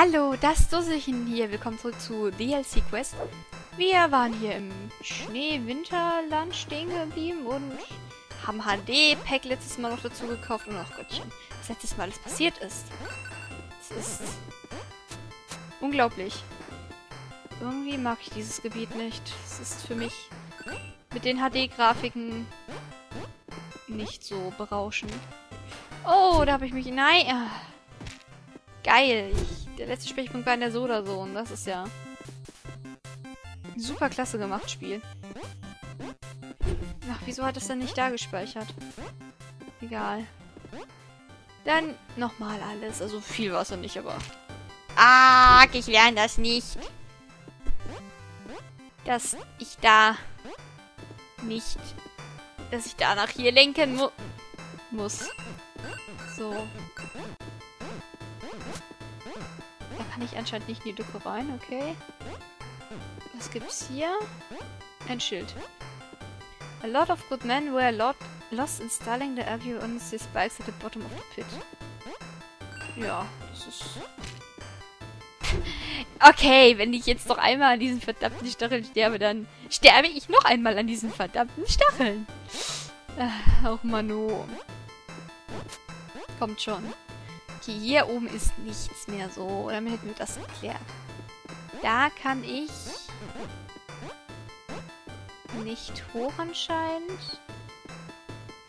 Hallo, das Dusselchen hier. Willkommen zurück zu DLC Quest. Wir waren hier im Schnee-Winterland stehen geblieben und haben HD-Pack letztes Mal noch dazu gekauft. Und ach Gottchen, was letztes Mal alles passiert ist. Es ist unglaublich. Irgendwie mag ich dieses Gebiet nicht. Es ist für mich mit den HD-Grafiken nicht so berauschend. Oh, da habe ich mich... Nein! Ah. Geil. Ich, der letzte Sprechpunkt war in der Soda-Zone. Das ist ja... Super klasse gemacht, Spiel. Ach, wieso hat es denn nicht da gespeichert? Egal. Dann nochmal alles. Also viel war es ja nicht, aber... Ah, ich lerne das nicht. Dass ich da nicht... Dass ich da nach hier lenken mu muss. So. Kann ich anscheinend nicht in die Lücke rein, okay. Was gibt's hier? Ein Schild. A lot of good men were lot lost installing the avenue on the spikes at the bottom of the pit. Ja, das ist... Okay, wenn ich jetzt noch einmal an diesen verdammten Stacheln sterbe, dann sterbe ich noch einmal an diesen verdammten Stacheln. Äh, auch Mano. Kommt schon. Okay, hier oben ist nichts mehr so. Damit hätten wir das erklärt. Da kann ich nicht hoch anscheinend.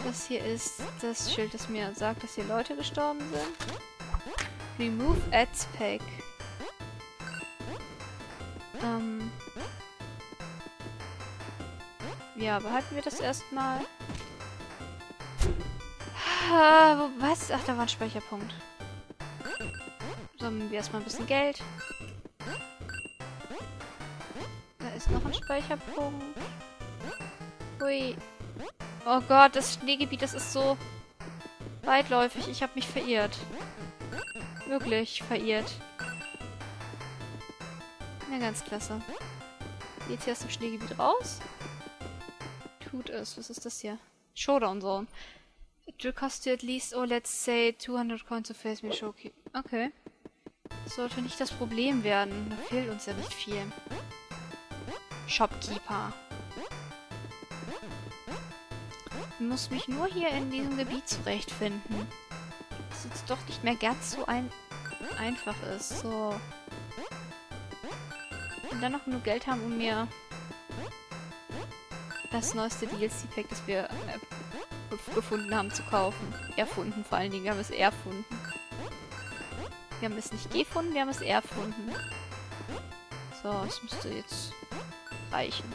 Das hier ist das Schild, das mir sagt, dass hier Leute gestorben sind. Remove Ads Pack. Ähm. Ja, behalten wir das erstmal. Ah, was? Ach, da war ein Speicherpunkt. Sammeln wir erstmal ein bisschen Geld. Da ist noch ein Speicherpunkt. Hui. Oh Gott, das Schneegebiet, das ist so weitläufig. Ich habe mich verirrt. Wirklich verirrt. Ja, ganz klasse. Jetzt hier aus dem Schneegebiet raus. Tut es. Was ist das hier? Showdown Zone. It will cost you at least, oh, let's say 200 coins to face me Shoki. Okay. Sollte nicht das Problem werden. Da fehlt uns ja nicht viel. Shopkeeper. Ich muss mich nur hier in diesem Gebiet zurechtfinden. Das jetzt doch nicht mehr ganz so ein einfach ist. So. Und dann noch genug Geld haben, um mir das neueste DLC-Pack, das wir äh, gefunden haben, zu kaufen. Erfunden vor allen Dingen. Wir haben es erfunden. Wir haben es nicht gefunden, wir haben es erfunden. So, es müsste jetzt reichen.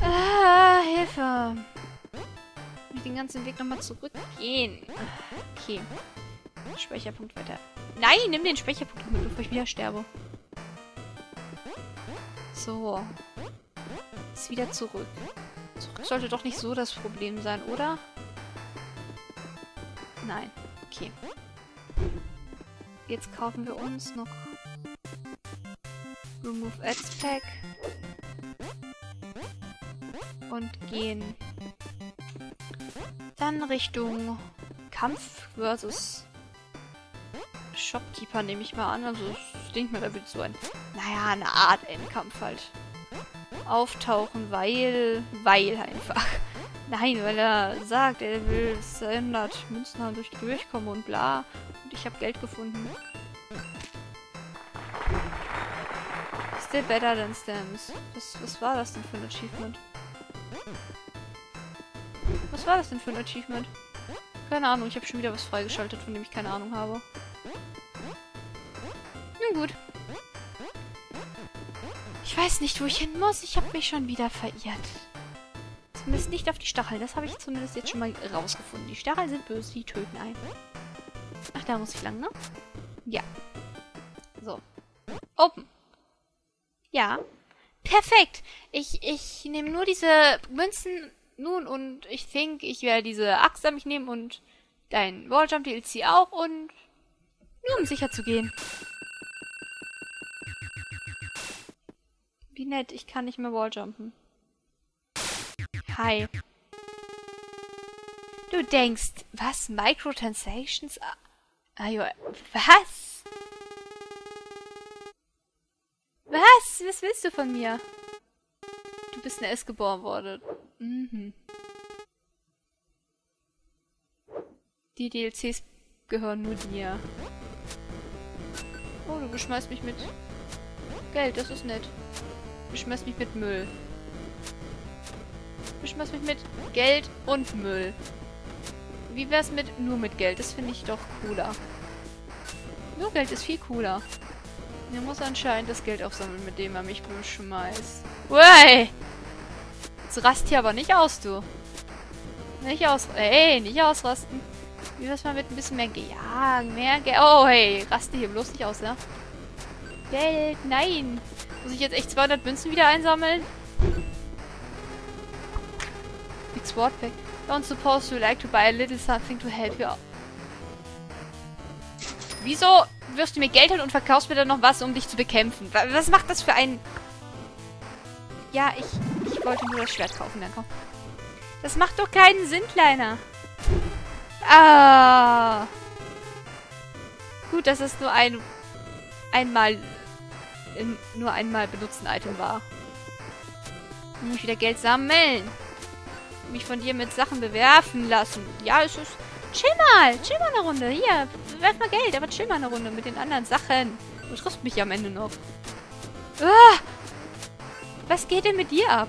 Ah, Hilfe. Ich den ganzen Weg nochmal zurückgehen. Okay. Speicherpunkt weiter. Nein, nimm den Speicherpunkt mit, bevor ich wieder sterbe. So. Ist wieder zurück. Zurück sollte doch nicht so das Problem sein, oder? Nein. Okay. Jetzt kaufen wir uns noch Remove Ads Pack und gehen dann Richtung Kampf versus Shopkeeper, nehme ich mal an. Also ich denke mal, da wird so ein, naja, eine Art Endkampf halt auftauchen, weil, weil einfach. Nein, weil er sagt, er will 200 Münzen durch durchkommen und bla. Und ich habe Geld gefunden. Still better than stamps. Was, was war das denn für ein Achievement? Was war das denn für ein Achievement? Keine Ahnung, ich habe schon wieder was freigeschaltet, von dem ich keine Ahnung habe. Nun gut. Ich weiß nicht, wo ich hin muss. Ich habe mich schon wieder verirrt. Zumindest nicht auf die Stacheln. Das habe ich zumindest jetzt schon mal rausgefunden. Die Stacheln sind böse, die töten einen. Ach, da muss ich lang, ne? Ja. So. Open. Ja. Perfekt. Ich, ich nehme nur diese Münzen nun und ich denke, ich werde diese Axt an mich nehmen und dein Walljump DLC auch und nur um sicher zu gehen. Wie nett, ich kann nicht mehr Walljumpen. Hi. Du denkst, was? Microtransactions? Ajo, was? Was? Was willst du von mir? Du bist eine S geboren worden. Mhm. Die DLCs gehören nur dir. Oh, du beschmeißt mich mit Geld, das ist nett. Du beschmeißt mich mit Müll. Beschmeißt mich mit Geld und Müll. Wie wär's mit nur mit Geld? Das finde ich doch cooler. Nur Geld ist viel cooler. Er muss anscheinend das Geld aufsammeln, mit dem er mich beschmeißt. Wey! Jetzt rast hier aber nicht aus, du. Nicht aus... Ey, nicht ausrasten. Wie wär's mal mit ein bisschen mehr... Ge ja, mehr Geld... Oh, hey, raste hier bloß nicht aus, ja? Geld, nein! Muss ich jetzt echt 200 Münzen wieder einsammeln? Sword Pack. Don't suppose you like to buy a little something to help you out. Wieso wirfst du mir Geld hin und verkaufst mir dann noch was, um dich zu bekämpfen? Was macht das für ein... Ja, ich, ich wollte nur das Schwert kaufen, dann komm. Das macht doch keinen Sinn, Kleiner. Ah. Gut, dass es nur ein... einmal... In, nur einmal benutzen Item war. Muss ich wieder Geld sammeln mich von dir mit Sachen bewerfen lassen. Ja, es ist... Chill mal, chill mal eine Runde. Hier, werf mal Geld, aber chill mal eine Runde mit den anderen Sachen. Du triffst mich am Ende noch. Ah, was geht denn mit dir ab?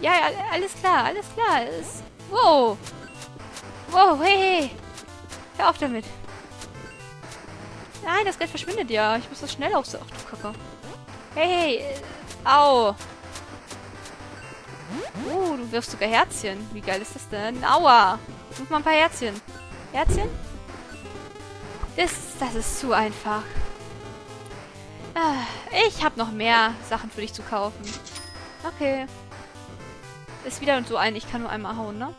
Ja, alles klar, alles klar. Es, wow. Wow, hey, hey. Hör auf damit. Nein, das Geld verschwindet ja. Ich muss das schnell aufsuchen. Ach du Kacke. Hey, hey. Äh, au. Oh, du wirfst sogar Herzchen. Wie geil ist das denn? Aua! Wirf mal ein paar Herzchen. Herzchen? Das, das ist zu einfach. Ah, ich habe noch mehr Sachen für dich zu kaufen. Okay. Ist wieder so ein, ich kann nur einmal hauen, ne?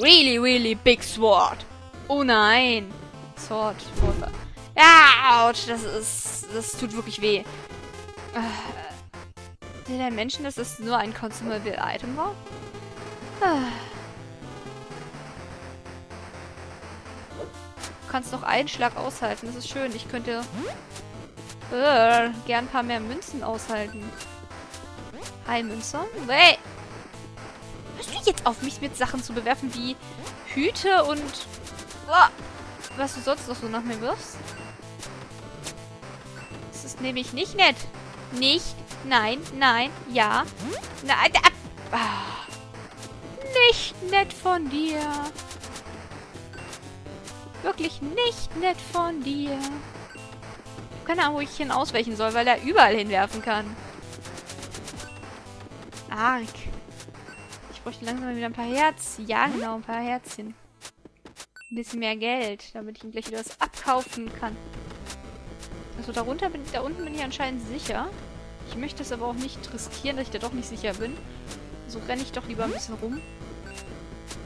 Really, really big sword. Oh nein. Sword. Ja, ouch, das ist... Das tut wirklich weh. Ah, Will der Menschen, dass es nur ein Consumable Item war? Du kannst noch einen Schlag aushalten. Das ist schön. Ich könnte äh, gern ein paar mehr Münzen aushalten. Heilmünze? Hey! Hörst du jetzt auf, mich mit Sachen zu bewerfen wie Hüte und... Oh, was du sonst noch so nach mir wirfst? Das ist nämlich nicht nett. Nicht Nein, nein, ja. Nein, ah. Nicht nett von dir. Wirklich nicht nett von dir. Keine Ahnung, wo ich hin ausweichen soll, weil er überall hinwerfen kann. Arg. Ich bräuchte langsam wieder ein paar Herz. Ja, genau, ein paar Herzchen. Ein bisschen mehr Geld, damit ich ihm gleich wieder was abkaufen kann. Also darunter bin, da unten bin ich anscheinend sicher. Ich möchte es aber auch nicht riskieren, dass ich da doch nicht sicher bin. So renne ich doch lieber ein bisschen rum.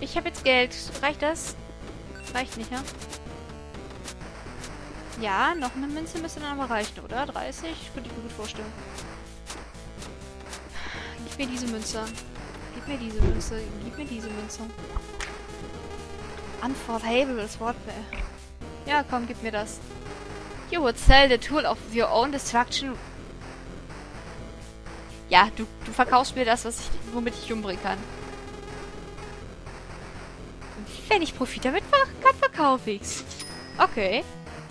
Ich habe jetzt Geld. Reicht das? Reicht nicht, ja? Ja, noch eine Münze müsste dann aber reichen, oder? 30? Könnte ich mir gut vorstellen. Gib mir diese Münze. Gib mir diese Münze. Gib mir diese Münze. Unfortable, das Wort. Ja, komm, gib mir das. You would sell the tool of your own destruction ja, du, du verkaufst mir das, was ich, womit ich umbringen kann. Wenn ich Profit damit machen kann, verkaufe ich's. Okay.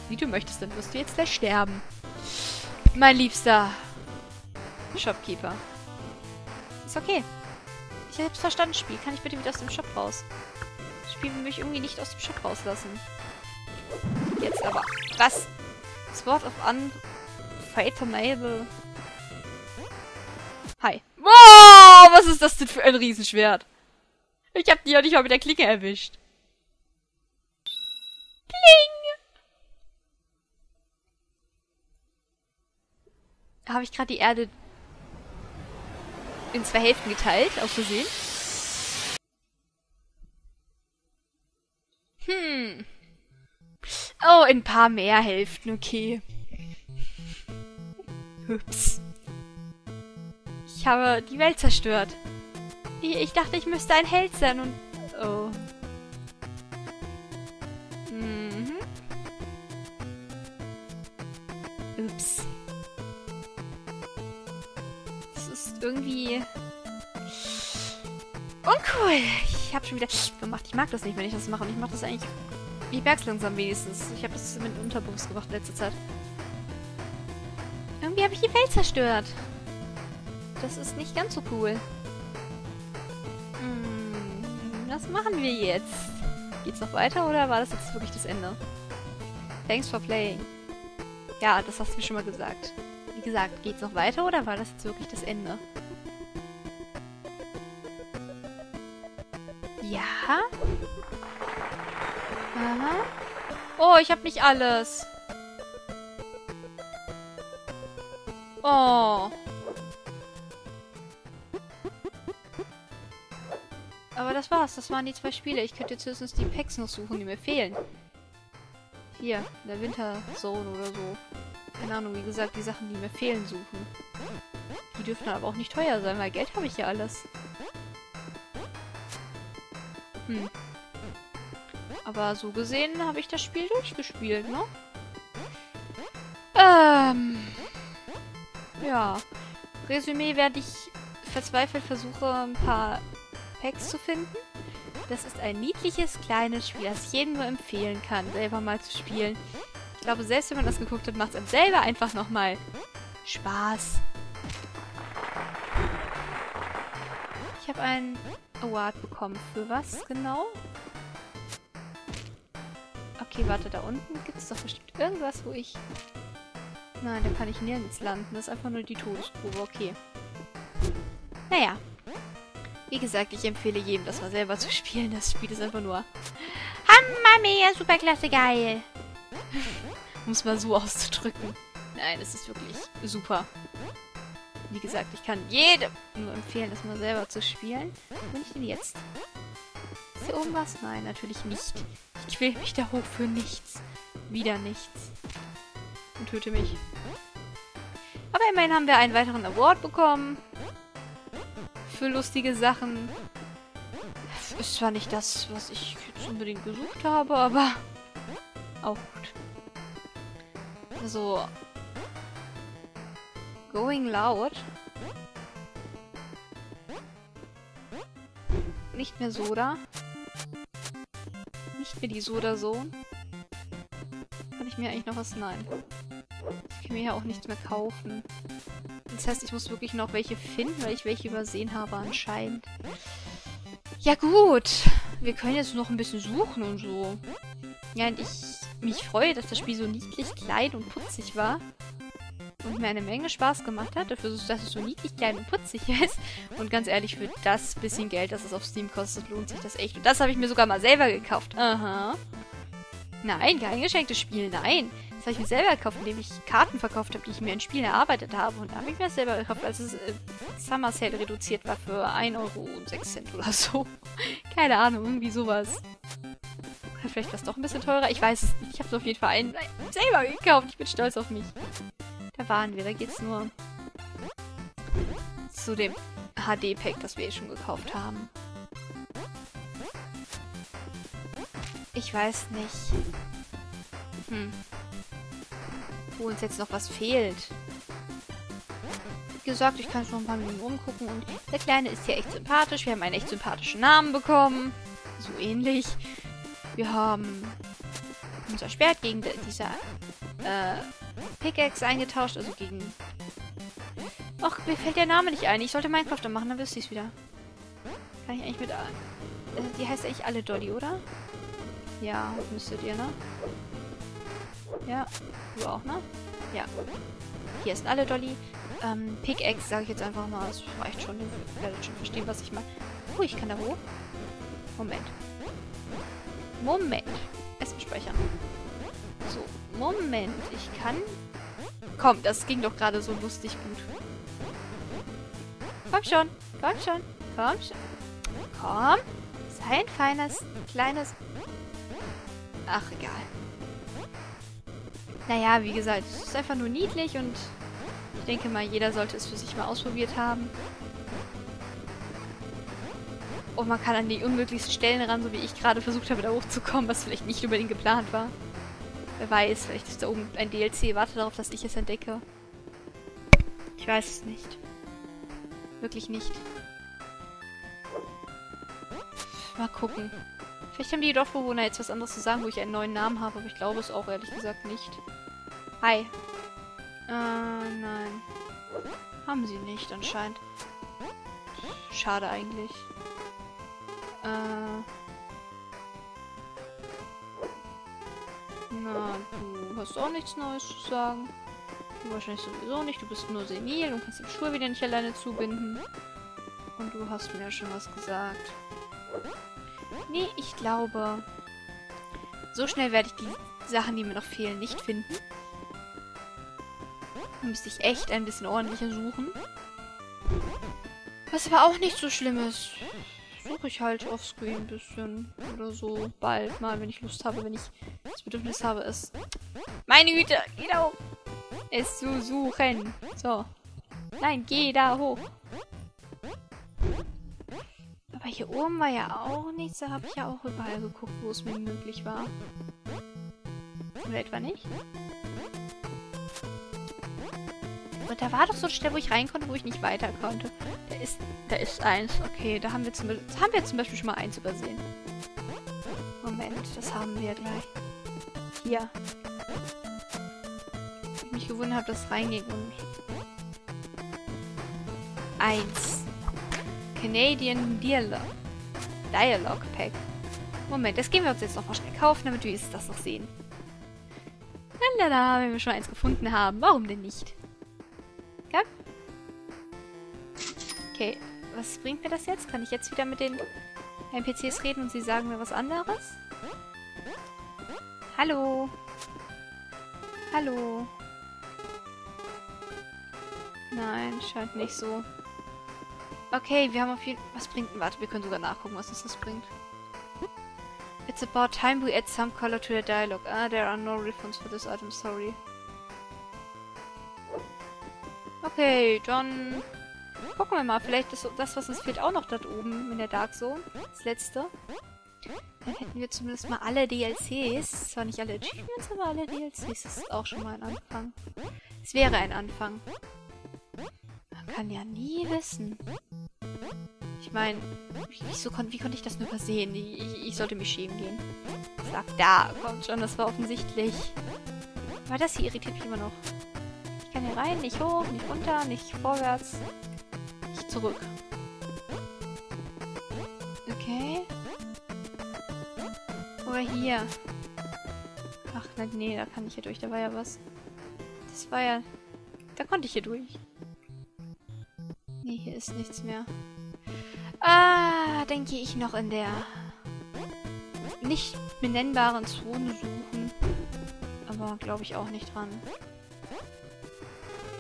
Wie du möchtest, dann wirst du jetzt gleich sterben. Mein liebster Shopkeeper. Ist okay. Ich hab's verstanden, Spiel. Kann ich bitte wieder aus dem Shop raus? Das Spiel will mich irgendwie nicht aus dem Shop rauslassen. Jetzt aber. Was? Sword of Unfathomable. Was ist das denn für ein Riesenschwert? Ich hab die ja nicht mal mit der Klinge erwischt. Kling! Habe ich gerade die Erde in zwei Hälften geteilt, aus Versehen? Hm. Oh, ein paar mehr Hälften, okay. Ups habe die Welt zerstört. Ich, ich dachte, ich müsste ein Held sein und... Oh. Mhm. Ups. Das ist irgendwie... Uncool. Ich habe schon wieder... Gemacht. Ich mag das nicht, wenn ich das mache. Und ich mache das eigentlich... Ich merke es langsam wenigstens. Ich habe das mit dem Unterbuchs gemacht in letzter Zeit. Irgendwie habe ich die Welt zerstört. Das ist nicht ganz so cool. Hm, was machen wir jetzt? Geht's noch weiter oder war das jetzt wirklich das Ende? Thanks for playing. Ja, das hast du mir schon mal gesagt. Wie gesagt, geht's noch weiter oder war das jetzt wirklich das Ende? Ja? Aha. Oh, ich habe nicht alles. Oh. Aber das war's. Das waren die zwei Spiele. Ich könnte jetzt höchstens die Packs noch suchen, die mir fehlen. Hier, in der Winterzone oder so. Keine Ahnung, wie gesagt, die Sachen, die mir fehlen, suchen. Die dürfen aber auch nicht teuer sein, weil Geld habe ich ja alles. Hm. Aber so gesehen habe ich das Spiel durchgespielt, ne? Ähm... Ja. Resümee werde ich verzweifelt versuchen, ein paar Packs zu finden. Das ist ein niedliches, kleines Spiel, das ich jedem nur empfehlen kann, selber mal zu spielen. Ich glaube, selbst wenn man das geguckt hat, macht es einem selber einfach nochmal Spaß. Ich habe einen Award bekommen. Für was genau? Okay, warte, da unten gibt es doch bestimmt irgendwas, wo ich... Nein, da kann ich nirgends landen. Das ist einfach nur die Todesprobe. Okay. Naja. Wie gesagt, ich empfehle jedem, das mal selber zu spielen. Das Spiel ist einfach nur Hammer, superklasse, geil. um es mal so auszudrücken. Nein, es ist wirklich super. Wie gesagt, ich kann jedem nur empfehlen, das mal selber zu spielen. Wo bin ich denn jetzt? Ist hier oben was? Nein, natürlich nicht. Ich will mich da hoch für nichts. Wieder nichts. Und töte mich. Aber immerhin haben wir einen weiteren Award bekommen für lustige Sachen. Ist zwar nicht das, was ich jetzt unbedingt gesucht habe, aber auch gut. So. Going loud. Nicht mehr Soda. Nicht mehr die Soda-Zone. Kann ich mir eigentlich noch was? Nein. Ich kann mir ja auch nichts mehr kaufen. Das heißt, ich muss wirklich noch welche finden, weil ich welche übersehen habe anscheinend. Ja gut. Wir können jetzt noch ein bisschen suchen und so. Ja, und ich mich freue, dass das Spiel so niedlich, klein und putzig war. Und mir eine Menge Spaß gemacht hat, dafür, dass es so niedlich, klein und putzig ist. Und ganz ehrlich, für das bisschen Geld, das es auf Steam kostet, lohnt sich das echt. Und das habe ich mir sogar mal selber gekauft. Aha. Nein, kein geschenktes Spiel, nein. Habe ich mir selber gekauft, indem ich Karten verkauft habe, die ich mir in Spielen erarbeitet habe. Und da habe ich mir selber gekauft, als es äh, Summer Sale reduziert war für 1,06 Euro oder so. Keine Ahnung, irgendwie sowas. Vielleicht war es doch ein bisschen teurer. Ich weiß es nicht. Ich habe es auf jeden Fall einen, selber gekauft. Ich bin stolz auf mich. Da waren wir. Da geht es nur zu dem HD-Pack, das wir eh schon gekauft haben. Ich weiß nicht. Hm wo uns jetzt noch was fehlt. Wie gesagt, ich kann schon ein paar Minuten umgucken und der Kleine ist hier echt sympathisch. Wir haben einen echt sympathischen Namen bekommen. So ähnlich. Wir haben unser Schwert gegen dieser äh, Pickaxe eingetauscht, also gegen... Ach, mir fällt der Name nicht ein. Ich sollte Minecraft machen, dann wüsste ich es wieder. Kann ich eigentlich mit... Äh, die heißt eigentlich alle Dolly, oder? Ja, müsstet ihr, ne? Ja, du auch, ne? Ja. Hier ist alle Dolly. Ähm, Pickaxe sage ich jetzt einfach mal. Das reicht schon. Ihr werdet schon verstehen, was ich meine. Oh, ich kann da hoch. Moment. Moment. Essen speichern. So, Moment. Ich kann... Komm, das ging doch gerade so lustig gut. Komm schon. Komm schon. Komm schon. Komm. Sei ein feines, kleines... Ach, egal. Naja, wie gesagt, es ist einfach nur niedlich und ich denke mal, jeder sollte es für sich mal ausprobiert haben. Und man kann an die unmöglichsten Stellen ran, so wie ich gerade versucht habe, da hochzukommen, was vielleicht nicht unbedingt geplant war. Wer weiß, vielleicht ist da oben ein DLC. Warte darauf, dass ich es entdecke. Ich weiß es nicht. Wirklich nicht. Mal gucken. Vielleicht haben die Dorfbewohner jetzt was anderes zu sagen, wo ich einen neuen Namen habe, aber ich glaube es auch ehrlich gesagt nicht. Hi. Äh, nein. Haben sie nicht anscheinend. Schade eigentlich. Äh. Na, du hast auch nichts Neues zu sagen. Du wahrscheinlich sowieso nicht. Du bist nur senil und kannst die Schuhe wieder nicht alleine zubinden. Und du hast mir ja schon was gesagt. Nee, ich glaube... So schnell werde ich die Sachen, die mir noch fehlen, nicht finden. Müsste ich echt ein bisschen ordentlicher suchen. Was aber auch nicht so schlimm ist. Suche ich halt offscreen ein bisschen. Oder so. Bald mal, wenn ich Lust habe, wenn ich das Bedürfnis habe, es... Meine Güte! Geh da hoch! Es zu suchen. So. Nein, geh da hoch. Aber hier oben war ja auch nichts. Da habe ich ja auch überall geguckt, wo es mir möglich war. Oder etwa nicht? Und da war doch so eine Stelle, wo ich rein konnte, wo ich nicht weiter konnte. Da ist, da ist eins. Okay, da haben wir zum, das haben wir zum Beispiel schon mal eins übersehen. Moment, das haben wir gleich. Hier. Ich mich gewundert habe, dass reinging und... Eins. Canadian Dialog. Dialog Pack. Moment, das gehen wir uns jetzt noch mal schnell kaufen, damit wir das noch sehen. Lalala, wenn wir schon eins gefunden haben. Warum denn nicht? Okay, was bringt mir das jetzt? Kann ich jetzt wieder mit den NPCs reden und sie sagen mir was anderes? Hallo? Hallo? Nein, scheint nicht so. Okay, wir haben auf jeden Was bringt... Warte, wir können sogar nachgucken, was uns das bringt. It's about time we add some color to the dialogue. Ah, there are no refunds for this item, sorry. Okay, dann gucken wir mal. Vielleicht ist das, was uns fehlt, auch noch dort oben in der Dark Zone. Das letzte. Dann hätten wir zumindest mal alle DLCs. Zwar nicht alle Achievements, aber alle DLCs. Das ist auch schon mal ein Anfang. Es wäre ein Anfang. Man kann ja nie wissen. Ich meine, so kon wie konnte ich das nur übersehen? Ich, ich, ich, sollte mich schämen gehen. Sag, da, kommt schon, das war offensichtlich. Aber das hier irritiert mich immer noch. Ich kann hier rein, nicht hoch, nicht runter, nicht vorwärts, zurück. Okay. Oder hier. Ach, nee, da kann ich hier durch, da war ja was. Das war ja... Da konnte ich hier durch. Nee, hier ist nichts mehr. Ah, denke ich noch in der nicht benennbaren Zone suchen. Aber glaube ich auch nicht dran.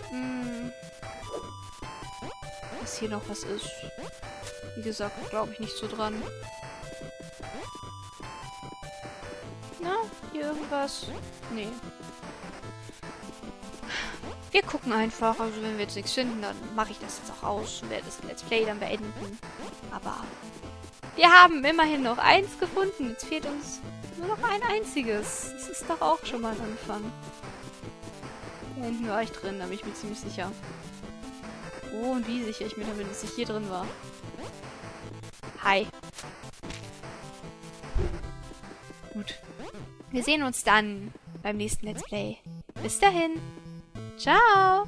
Hm. Hier noch was ist. Wie gesagt, glaube ich nicht so dran. Na, hier irgendwas? Nee. Wir gucken einfach. Also wenn wir jetzt nichts finden, dann mache ich das jetzt auch aus und werde das Let's Play dann beenden. Aber wir haben immerhin noch eins gefunden. Jetzt fehlt uns nur noch ein einziges. Das ist doch auch schon mal ein Anfang. Da hinten war ich drin, da bin ich mir ziemlich sicher. Oh, und wie sicher ich mir da bin, dass ich hier drin war. Hi. Gut. Wir sehen uns dann beim nächsten Let's Play. Bis dahin. Ciao.